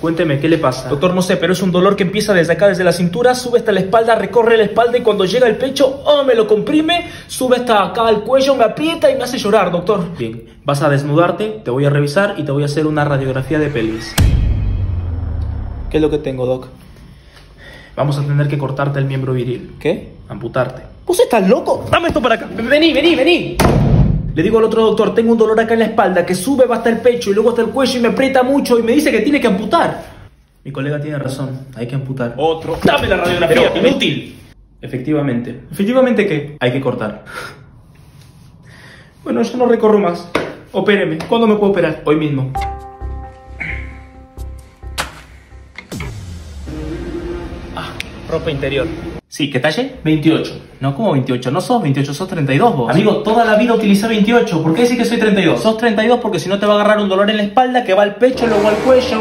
Cuénteme, ¿qué le pasa? Doctor, no sé, pero es un dolor que empieza desde acá, desde la cintura, sube hasta la espalda, recorre la espalda y cuando llega al pecho, oh, me lo comprime, sube hasta acá al cuello, me aprieta y me hace llorar, doctor. Bien, vas a desnudarte, te voy a revisar y te voy a hacer una radiografía de pelvis. ¿Qué es lo que tengo, doc? Vamos a tener que cortarte el miembro viril. ¿Qué? Amputarte. ¿Vos estás loco? Dame esto para acá. Vení, vení, vení. Le digo al otro doctor, tengo un dolor acá en la espalda que sube hasta el pecho y luego hasta el cuello y me aprieta mucho y me dice que tiene que amputar. Mi colega tiene razón, hay que amputar. Otro. Dame la radiografía, Pero- inútil. Efectivamente, Efectivamente, ¿qué? hay que cortar. Bueno, yo no recorro más. Opéreme. ¿Cuándo me puedo operar? Hoy mismo. Ropa interior. Sí, ¿qué talle? 28. No, ¿cómo 28? No sos 28, sos 32 vos. Amigo, toda la vida utilicé 28. ¿Por qué decís que soy 32? sos 32 porque si no te va a agarrar un dolor en la espalda que va al pecho, luego al cuello.